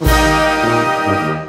¡Claro